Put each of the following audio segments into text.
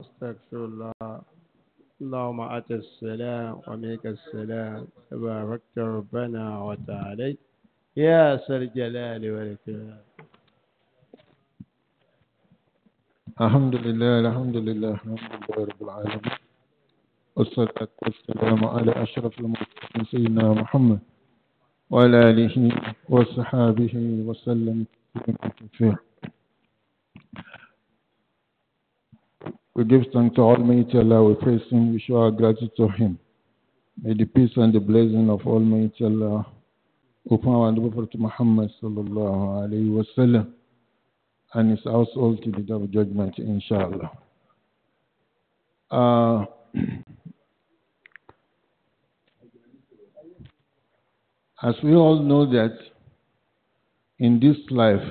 أستغفر الله. اللهم أنت السلام ومنك السلام. تباركت ربنا وتعالى يا ذا الجلال والإكرام. الحمد لله الحمد لله الحمد لله رب العالمين. والصلاة والسلام على أشرف المرسلين سيدنا محمد وعلى آله وصحابه وسلم. تسليما كثيرا We give thanks to Almighty Allah, we praise Him, we show our gratitude to Him. May the peace and the blessing of Almighty Allah upon our Prophet Muhammad sallallahu alayhi wa and his household to the day of judgment, inshallah. Uh, as we all know that in this life,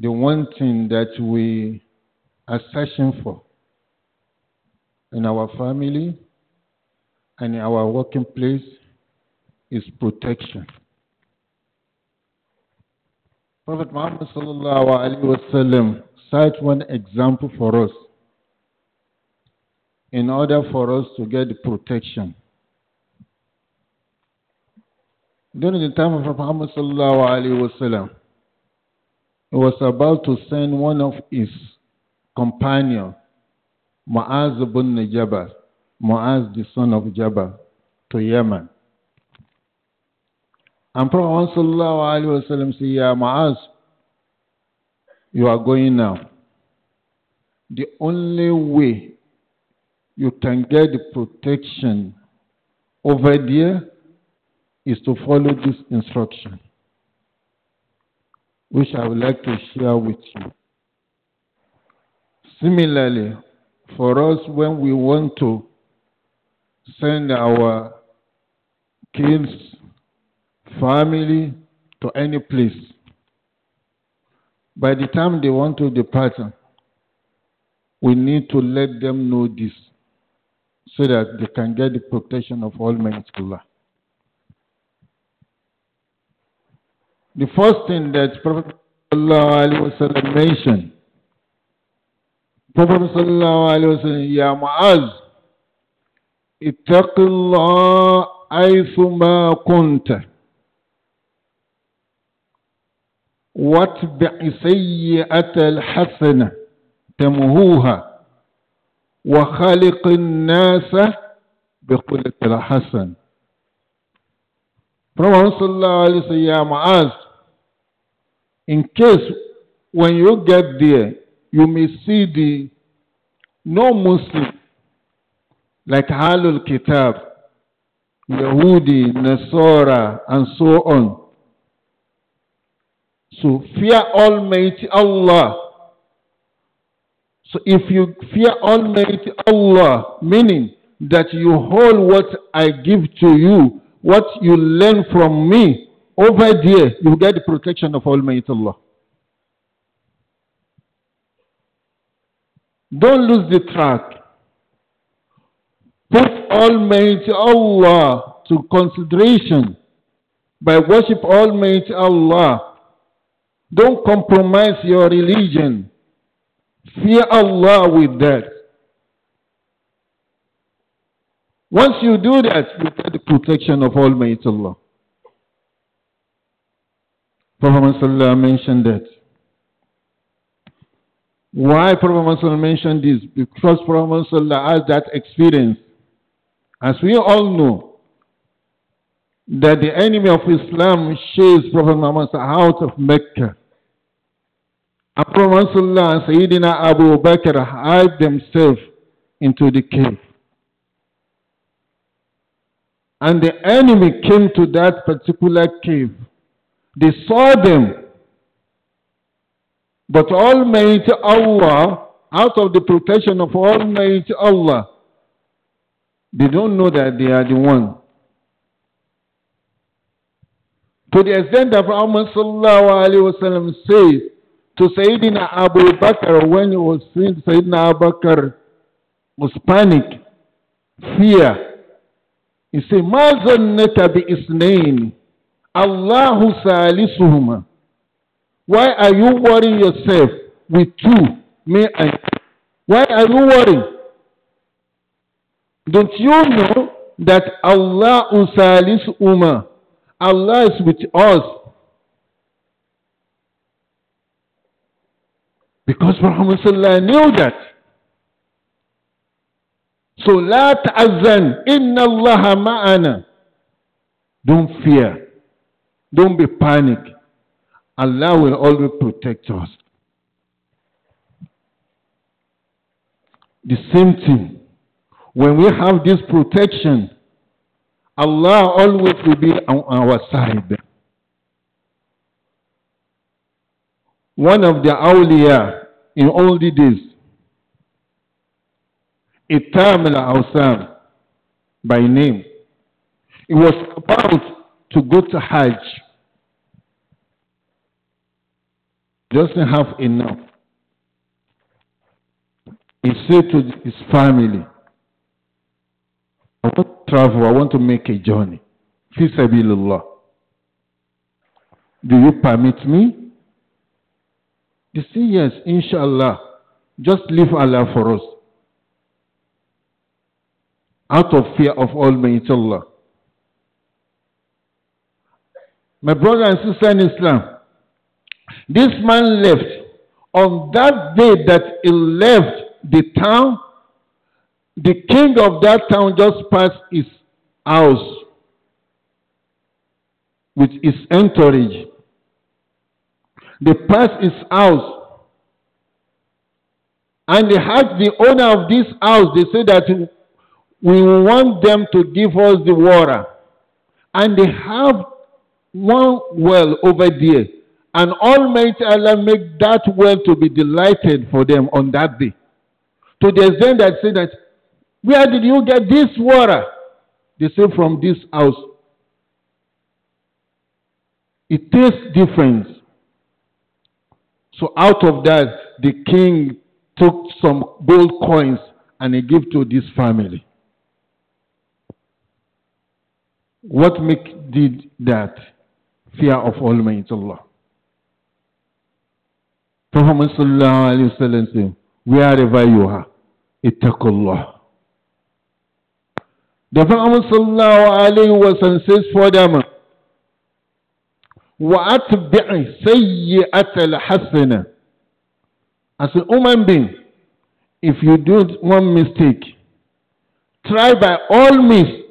the one thing that we are searching for in our family and in our working place is protection. Prophet Muhammad wasallam cites one example for us in order for us to get protection. During the time of Muhammad wasallam, he was about to send one of his companions, Mu'az ibn Jabal, Mu'az the son of Jabal, to Yemen. And Prophet wasallam said, "Ya Mu'az, you are going now. The only way you can get the protection over there is to follow this instruction, which I would like to share with you. Similarly, for us, when we want to send our kids, family to any place, by the time they want to depart, we need to let them know this so that they can get the protection of Almighty Allah. The first thing that Prophet ﷺ mentioned, فمن صلى الله عليه وسلم يا معاذ اتق الله أيثما كنت واتبع سيئة الحسنة تمهوها وخلق الناس بقلة الحسن فما صلى الله عليه وسلم يا معاذ in case when you get there you may see the non-Muslim, like Halul Kitab, Yahudi, Nasara, and so on. So fear Almighty Allah. So if you fear Almighty Allah, meaning that you hold what I give to you, what you learn from me, over there, you get the protection of Almighty Allah. Don't lose the track. Put Almighty Allah to consideration by worship Almighty Allah. Don't compromise your religion. Fear Allah with that. Once you do that, you get the protection of Almighty Allah. Prophet mentioned that. Why Prophet Muhammad mentioned this? Because Prophet Muhammad has that experience. As we all know, that the enemy of Islam chased Prophet Muhammad out of Mecca. And Prophet and Sayyidina Abu Bakr hide themselves into the cave. And the enemy came to that particular cave. They saw them. But Almighty Allah, out of the protection of Almighty Allah, they don't know that they are the one. To the extent that Muhammad sallallahu alayhi wa sallam says to Sayyidina Abu Bakr when he was seeing Sayyidina Abu Bakr was panic, fear. He said, مَا ظَنَّكَ بِإِسْنَيْنِ اللَّهُ why are you worrying yourself with two? me and? Why are you worrying? Don't you know that Allah usalis umma? Allah is with us. Because Muhammad knew that. So la ta'azzan, inna Allah ma'ana. Don't fear. Don't be panic. Allah will always protect us. The same thing. When we have this protection, Allah always will be on our side. One of the awliya in all the days, Hatim al-Asam by name, he was about to go to Hajj. Doesn't have enough. He said to his family, I want to travel, I want to make a journey. Fi sabilillah. Do you permit me? They say yes, inshallah. Just leave Allah for us. Out of fear of Almighty Allah. My brother and sister in Islam, this man left. On that day that he left the town, the king of that town just passed his house with his entourage. They passed his house. And they asked the owner of this house, they said that we want them to give us the water. And they have one well over there. And Almighty Allah make that well to be delighted for them on that day. To the extent that say that, where did you get this water? They say from this house. It tastes different. So out of that, the king took some gold coins and he gave to this family. What make did that? Fear of Almighty Allah. Prophet sallallahu alaihi wasallam said, wherever you are, ittaqullah. The Prophet sallallahu alaihi wasallam says for them, وَأَتْبِعِ سَيِّئَةَ الْحَسَنَةِ As a human being, if you do one mistake, try by all means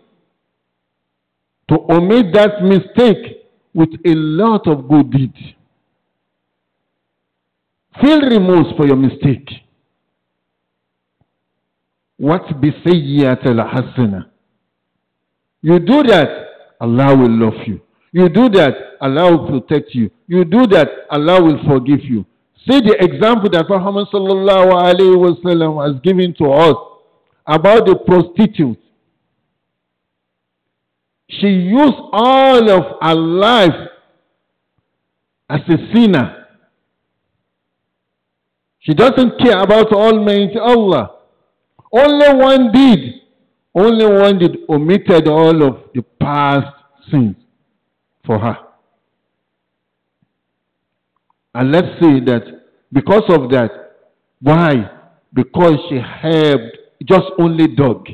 to omit that mistake with a lot of good deeds. Feel remorse for your mistake. What بسيئة الحسنة You do that, Allah will love you. You do that, Allah will protect you. You do that, Allah will forgive you. See the example that Muhammad sallallahu alayhi wasallam has given to us about the prostitute. She used all of her life as a sinner. she doesn't care about Almighty Allah. Only one did. Only one did omitted all of the past sins for her. And let's say that because of that, why? Because she helped just only dog.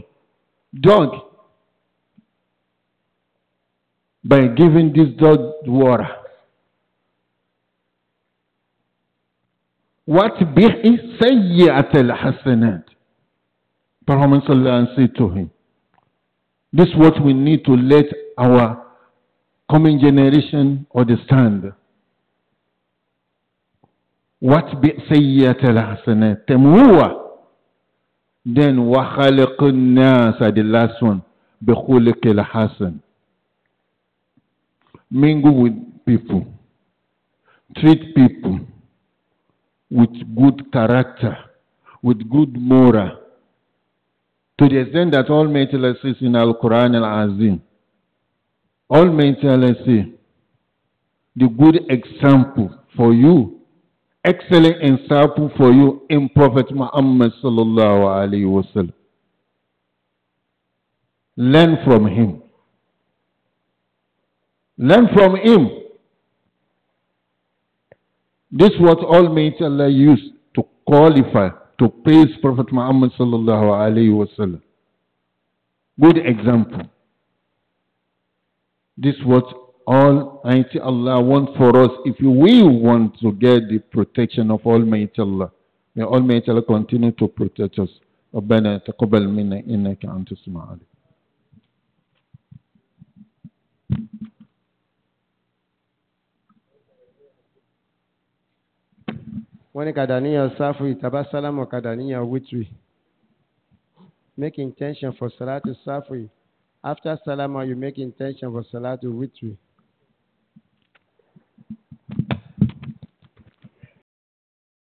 Dog. By giving this dog water. What bihi sayyi'at al-hasanat. Prophet Sallallahu said to him, this is what we need to let our coming generation understand. What بسيئة الحسنات تموه then وخلق الناس the last one بخلق الحسن mingle with people treat people with good character with good moral to the extent that Almighty Allah says in Al-Quran Al-Azim Almighty Allah says the good example for you excellent example for you in Prophet Muhammad sallallahu alaihi wasallam. Learn from him. Learn from him. This is what Almighty Allah used to qualify to praise Prophet Muhammad sallallahu alaihi wasallam. Good example. This is what Almighty Allah wants for us if we want to get the protection of Almighty Allah. May Almighty Allah continue to protect us. ربنا تقبل منا إنك أنت السميع العليم. wọ́n ní kàdàníyàn sáfù ìtàbá sálámù kàdàníyàn wítìrì make intention for salatu sáfù after salama you make intention for salatu wítìrì.